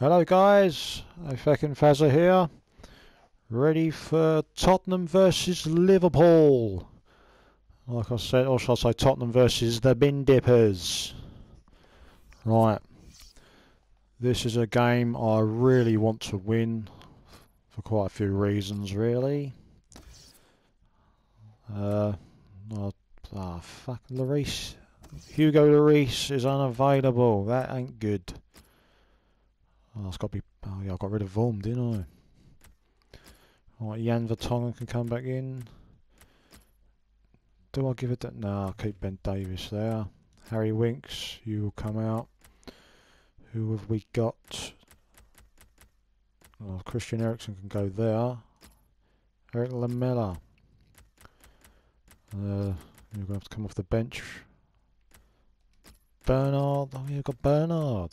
Hello guys, I Feckin Fazza here. Ready for Tottenham versus Liverpool. Like I said, or shall I say Tottenham versus the Bin Dippers. Right. This is a game I really want to win for quite a few reasons really. Uh, oh, oh fuck, Lloris. Hugo Lloris is unavailable. That ain't good. Oh, it's got to be. Oh, yeah, I got rid of Vorm, didn't I? Alright, Jan Vertonghen can come back in. Do I give it that? No, I'll keep Ben Davies there. Harry Winks, you will come out. Who have we got? Oh, Christian Eriksen can go there. Erik Lamela. Uh, you're going to have to come off the bench. Bernard. Oh, you've got Bernard.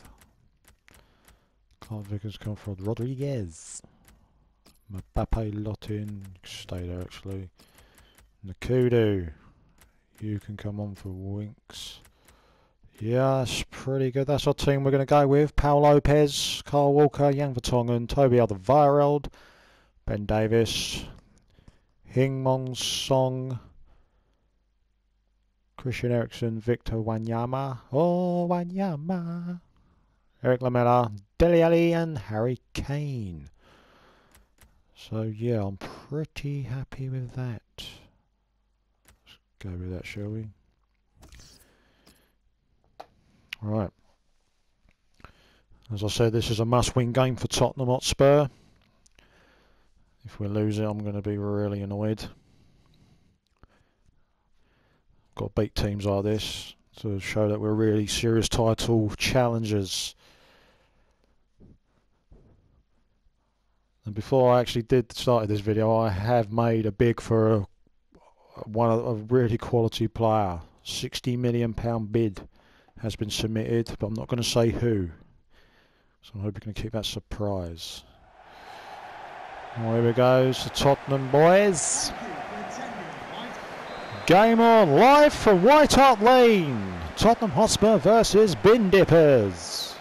Vickers come from Rodriguez. Mbappe Lotin. Stay there actually. Nakudu. You can come on for Winks. Yeah, pretty good. That's our team we're going to go with. Paul Lopez, Kyle Walker, Jan Vertonghen, Toby Alderweireld, Ben Davies, Heung-min Son, Christian Eriksen, Victor Wanyama, oh Wanyama, Erik Lamela, Dele Alli and Harry Kane. So yeah, I'm pretty happy with that. Let's go with that, shall we? Right. As I said, this is a must-win game for Tottenham Hotspur. If we lose it, I'm going to be really annoyed. Got to beat teams like this to show that we're really serious title challengers. And before I actually did started this video, I have made a big for a, one of a really quality player. 60 million pound bid has been submitted, but I'm not going to say who. So I hope you can keep that surprise. Well, here we go, the Tottenham boys. Game on live from White Hart Lane. Tottenham Hotspur versus Bin Dippers.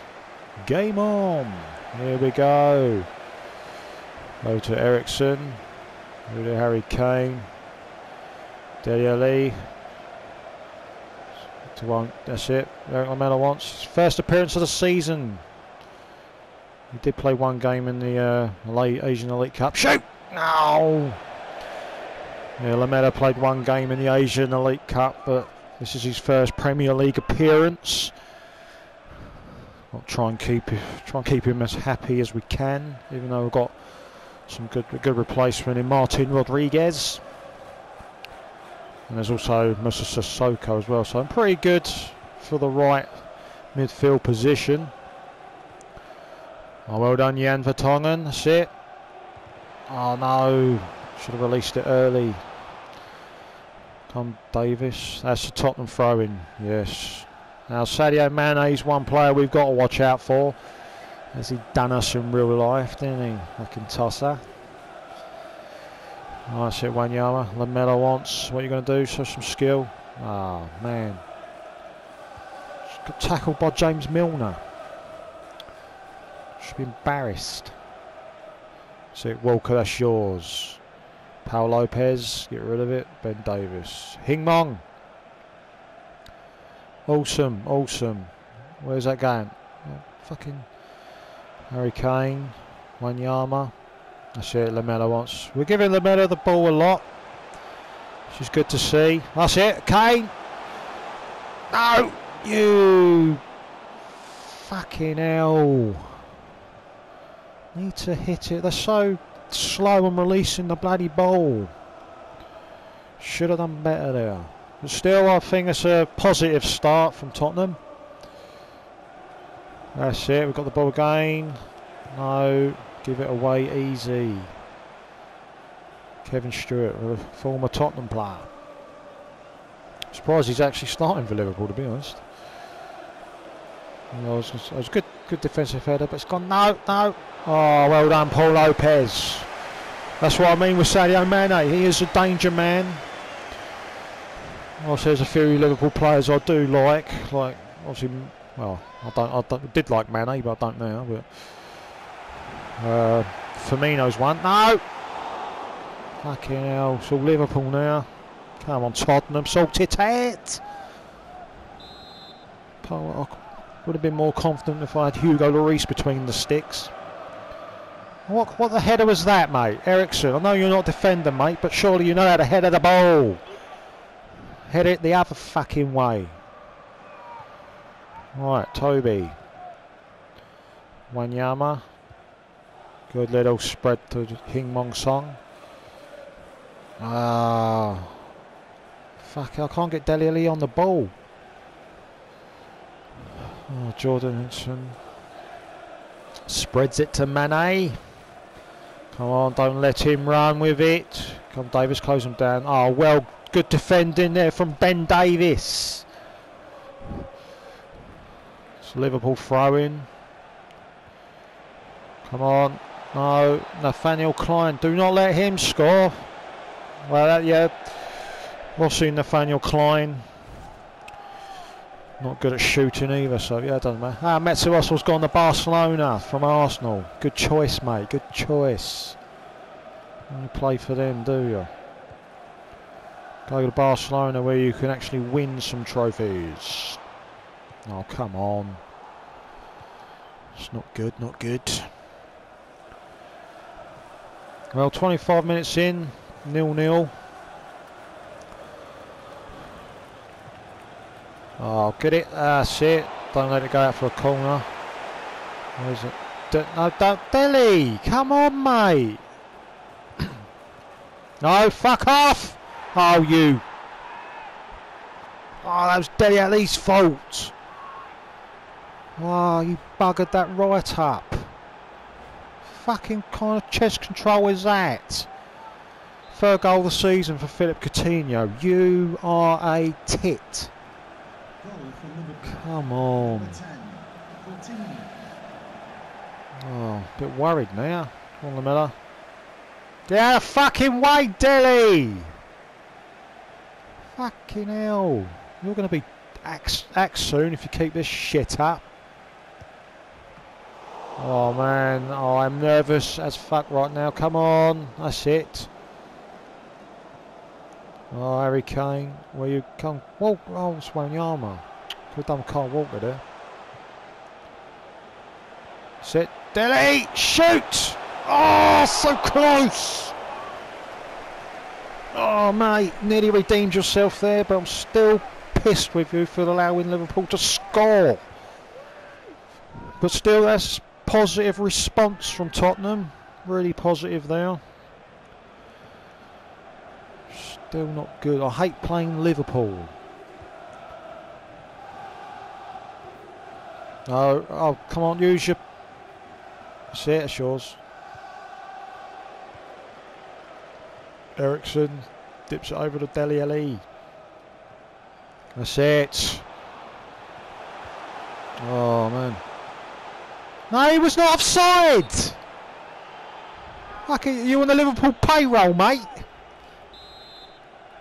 Game on. Here we go. Go to Eriksen. Go to Harry Kane. Dele Alli. To one. That's it. Erik Lamela wants first appearance of the season. He did play one game in the uh, Asian Elite Cup. Shoot! No! Yeah, Lamela played one game in the Asian Elite Cup, but this is his first Premier League appearance. I'll try and keep try and keep him as happy as we can, even though we've got some good good replacement in Martin Rodriguez. And there's also Moussa Sissoko as well, so I'm pretty good for the right midfield position. Oh, well done, Jan Vertonghen. That's it. Oh no, should have released it early. Tom Davis. That's the Tottenham throw-in. Yes. Now Sadio Mane is one player we've got to watch out for. Has he done us in real life, didn't he? Like in Tossa. Nice oh, hit Wanyama. Lamela wants. What are you going to do? Show some skill. Oh, man. Just got tackled by James Milner. Should be embarrassed. So Walker, that's yours. Paul Lopez, get rid of it. Ben Davies. Heung-min. Awesome, awesome. Where's that going? Oh, fucking Harry Kane. Wanyama. That's it, Lamela wants. We're giving Lamela the ball a lot. She's good to see. That's it, Kane. No! You fucking hell. Need to hit it. They're so slow on releasing the bloody ball. Should have done better there. But still, I think it's a positive start from Tottenham. That's it. We've got the ball again. No. Give it away easy. Kevin Stewart, a former Tottenham player. Surprised he's actually starting for Liverpool, to be honest. it was, it was good, good defensive header, but it's gone. No, no. Oh, well done, Paul Lopez. That's what I mean with Sadio Mane. He is a danger man. Also, there's a few Liverpool players I do like. Like, obviously, well, I don't, I don't, did like Mane, but I don't now. But Uh, Firmino's one. No! Fucking hell. It's all Liverpool now. Come on, Tottenham. Sort it out! I would have been more confident if I had Hugo Lloris between the sticks. What what the header was that, mate? Eriksen, I know you're not defender, mate, but surely you know how to head the ball. Head it the other fucking way. Right, Toby. Wanyama. Good little spread to Heung-min Son. Ah. Fuck, I can't get Dele Alli on the ball. Oh, Jordan Henderson. Spreads it to Mane. Come on, don't let him run with it. Come, Davies, close him down. Oh, well, good defending there from Ben Davies. Liverpool throwing. Come on. No, Nathaniel Clyne. Do not let him score. Well, that, yeah. We'll see Nathaniel Clyne. Not good at shooting either, so yeah, it doesn't matter. Ah, Mesut Ozil's gone to Barcelona from Arsenal. Good choice, mate. Good choice. You play for them, do you? Go to Barcelona where you can actually win some trophies. Oh, come on. It's not good, not good. Well, 25 minutes in, nil-nil. Oh, get it. That's it. Don't let it go out for a corner. Where is it? D no, don't. Dele! Come on, mate. no, fuck off! Oh, you. Oh, that was Dele Alli's fault. Oh, you buggered that right up. Fucking kind of chest control is that? Third goal of the season for Philippe Coutinho. You are a tit. Come on. Oh, a bit worried now. On the Miller. Get out of fucking way, Dele! Fucking hell. You're going to be axed, axed soon if you keep this shit up. Oh man, oh, I'm nervous as fuck right now. Come on, that's it. Oh, Harry Kane, where you come? Walk, oh, Wanyama. Could have done Kyle Walker there. Sit, Dele, shoot! Oh, so close! Oh, mate, nearly redeemed yourself there, but I'm still pissed with you for allowing Liverpool to score. But still, that's positive response from Tottenham. Really positive there. Still not good. I hate playing Liverpool. No, oh, come on, use your... See it, it's yours. Eriksen dips it over to Dele Alli. That's it. Oh, man. No, he was not offside! Like you on the Liverpool payroll, mate.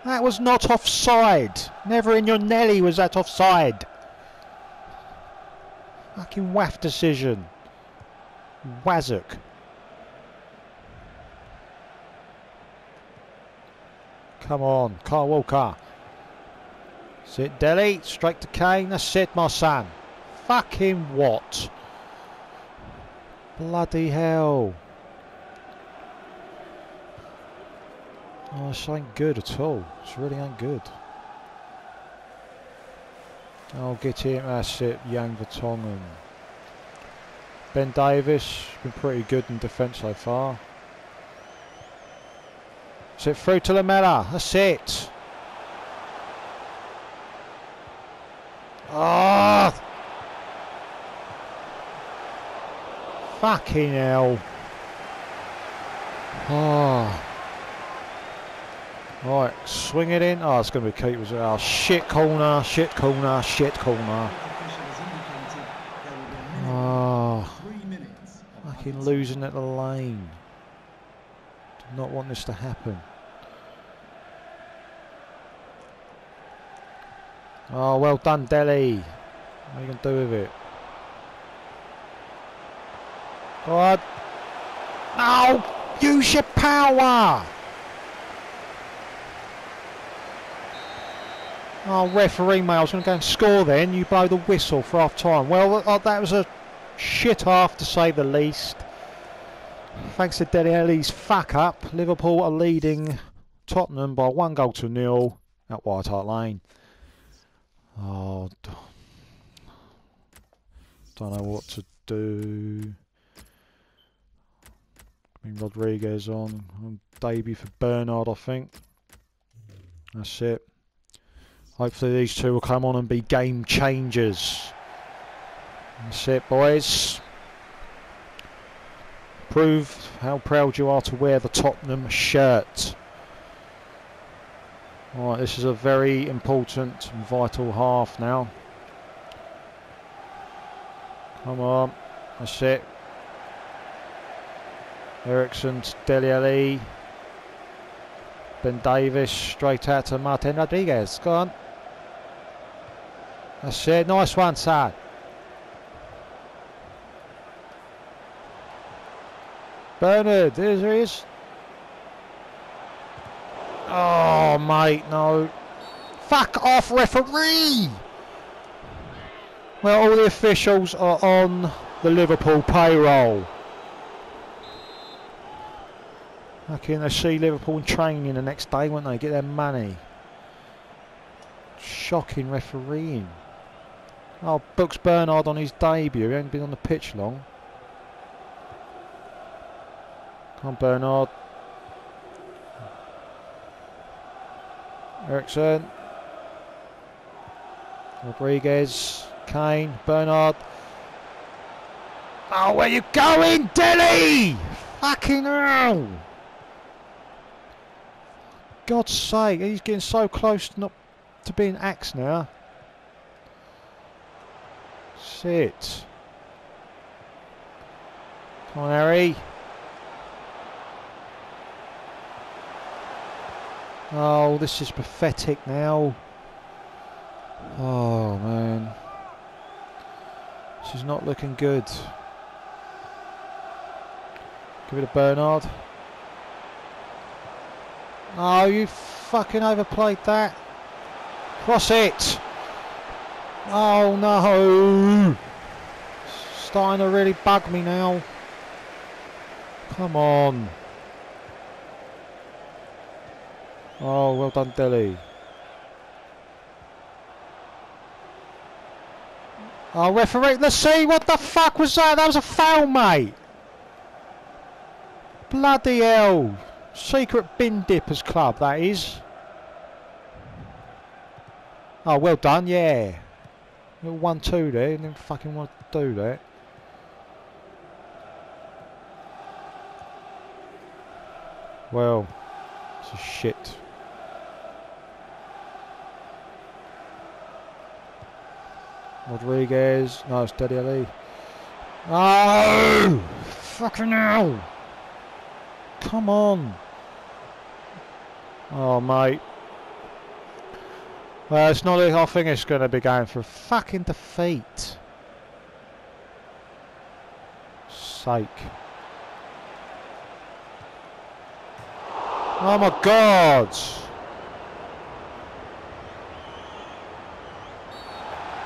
That was not offside. Never in your Nelly was that offside. Fucking waff decision. Wazzock. Come on, Kyle Walker. Sit Dele, straight to Kane. That's it, my son. Fucking what? Bloody hell. Oh, ain't good at all. This really ain't good. I'll get him, that's it, Jan Vertonghen. Ben Davies, been pretty good in defence so far. Sit through to Lamela, that's it. Ah! Oh. Fucking hell. Oh. Right, swing it in. Oh, it's going to be keepers. Oh, shit corner, shit corner, shit corner. Oh, fucking losing at the lane. Did not want this to happen. Oh, well done, Dele. What are you going to do with it? No! Use your power! Oh, referee mate, I was going to go and score then. You blow the whistle for half time. Well, that was a shit half to say the least. Thanks to Dele Alli's fuck up, Liverpool are leading Tottenham by one goal to nil at White Hart Lane. Oh, don't know what to do. I mean, Rodriguez on. on debut for Bernard, I think. That's it. Hopefully these two will come on and be game changers. That's it, boys. Prove how proud you are to wear the Tottenham shirt. Alright, this is a very important and vital half now. Come on. That's it. Eriksen, Dele Alli. Ben Davies straight out to Martin Rodriguez. Go on. That's it. Nice one, Sad. Bernard, there he is. Oh, mate, no. Fuck off, referee! Well, all the officials are on the Liverpool payroll. Okay, they see Liverpool in training the next day, won't they? Get their money. Shocking refereeing. Oh, Brooks Bernard on his debut. He hasn't been on the pitch long. Come on, Bernard. Eriksen. Rodriguez. Kane, Bernard. Oh, where you going, Dele? Fucking hell! God's sake, he's getting so close not to being axed now. Sit. Come on, Harry. Oh, this is pathetic now. Oh, man. This is not looking good. Give it to Bernard. Oh, you fucking overplayed that. Cross it. Oh no. Starting to really bug me now. Come on. Oh, well done, Dele. Oh, referee, let's see, what the fuck was that? That was a foul, mate. Bloody hell. Secret bin dippers club, that is. Oh, well done, yeah. Little one-two there, didn't fucking want to do that. Well, it's a shit. Rodriguez. No, it's Dele Alli. Oh! Fucking hell! Come on! Oh, mate. Well, it's not I think it's going to be going for fucking defeat. Sake. Oh my god!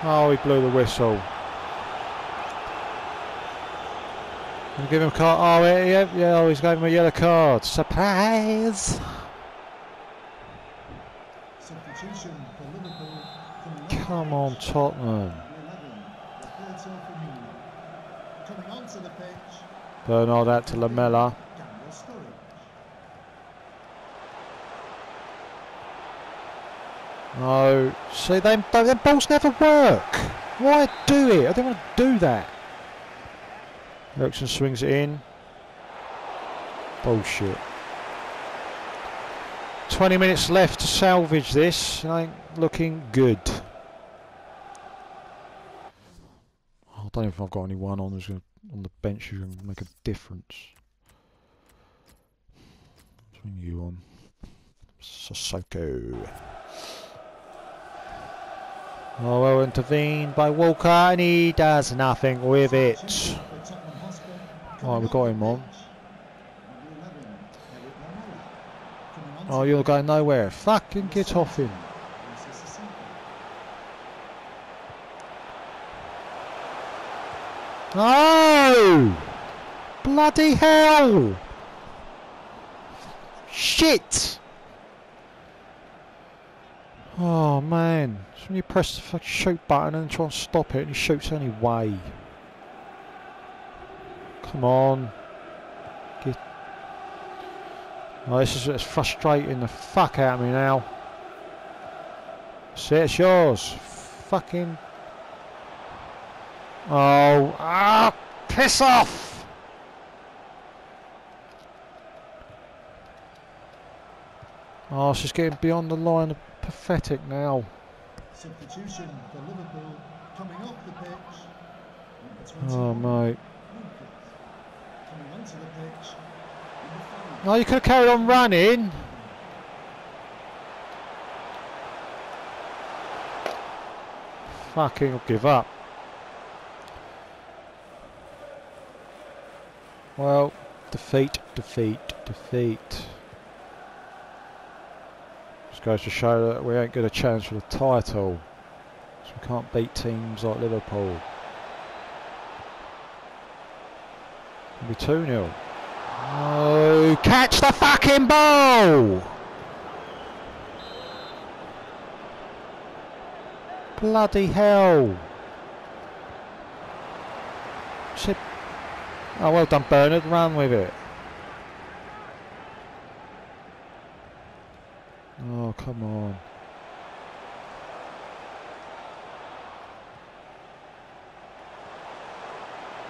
Oh, he blew the whistle. And give him a card. Oh, yeah, yeah, oh, he's gave him a yellow card. Surprise! Come on, Tottenham. Bernard out to Lamela. No. Oh, see, them, them balls never work. Why do it? I don't want to do that. Eriksen swings it in. Bullshit. 20 minutes left to salvage this. Ain't looking good. I don't know if I've got anyone on who's gonna, on the bench who's going to make a difference. Swing you on. Sissoko. Oh, well intervened by Walker and he does nothing with it. Oh, we got him on. Oh, you're going nowhere. Fucking get off him. Oh! Bloody hell! Shit! Oh man, so when you press the shoot button and try and stop it and it shoots anyway. Come on. Get... Oh, this is it's frustrating the fuck out of me now. See, it's yours. Fucking... Oh, ah, piss off! Oh, she's getting beyond the line of pathetic now. Substitution for Liverpool coming off the pitch. Oh, mate. Coming onto the pitch. No, you could have carried on running. Fucking give up. Well, defeat, defeat, defeat. Just goes to show that we ain't got a chance for the title. So we can't beat teams like Liverpool. It'll be 2 0. Oh, catch the fucking ball! Bloody hell! Shit. Oh, well done, Bernard. Run with it. Oh, come on.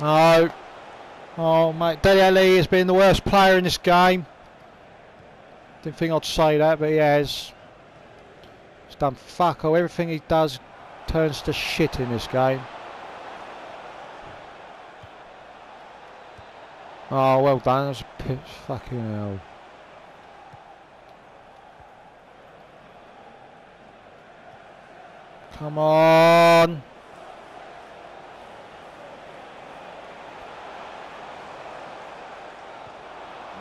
No. Oh, mate, Dele Alli has been the worst player in this game. Didn't think I'd say that, but he has. He's done fuck all. Everything he does turns to shit in this game. Oh, well done. That was a pitch. Fucking hell. Come on.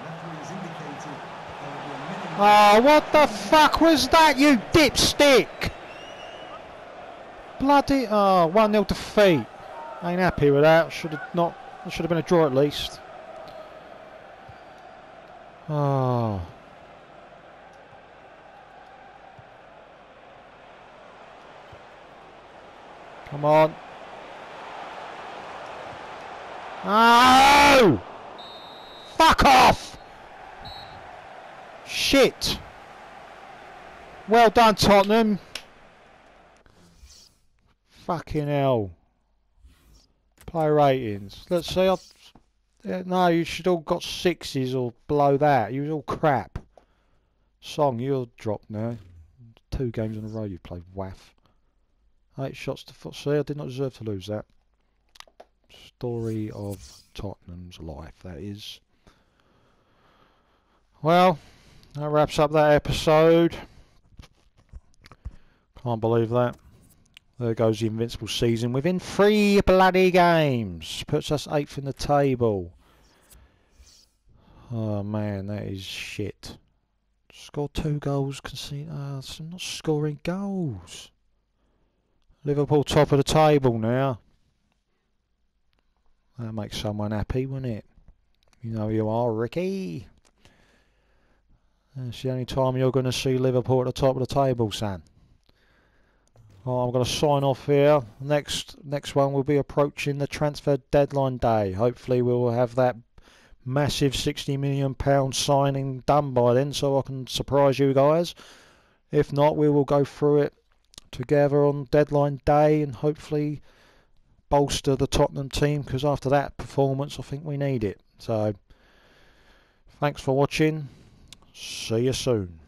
Referees indicated there will be a minimum. Oh, what the fuck was that, you dipstick? Bloody, oh, 1 0 defeat. Ain't happy with that. Should have not, should have been a draw at least. Oh. Come on. Oh! Fuck off! Shit! Well done, Tottenham. Fucking hell. Play ratings. Let's see. I've, yeah, no, you should all got sixes or below that. You was all crap. Song, you're dropped now. Two games in a row you've played waff. Eight shots to foot. See, I did not deserve to lose that. Story of Tottenham's life, that is. Well, that wraps up that episode. Can't believe that. There goes the invincible season within three bloody games. Puts us eighth in the table. Oh man, that is shit. Scored two goals, concede. Uh, I'm not scoring goals. Liverpool top of the table now. That makes someone happy, wouldn't it? You know you are, Ricky. It's the only time you're going to see Liverpool at the top of the table. Oh, I'm going to sign off here. Next, next one will be approaching the transfer deadline day. Hopefully, we will have that massive 60 million pound signing done by then, so I can surprise you guys. If not, we will go through it together on deadline day and hopefully bolster the Tottenham team because after that performance, I think we need it. So, thanks for watching. See you soon.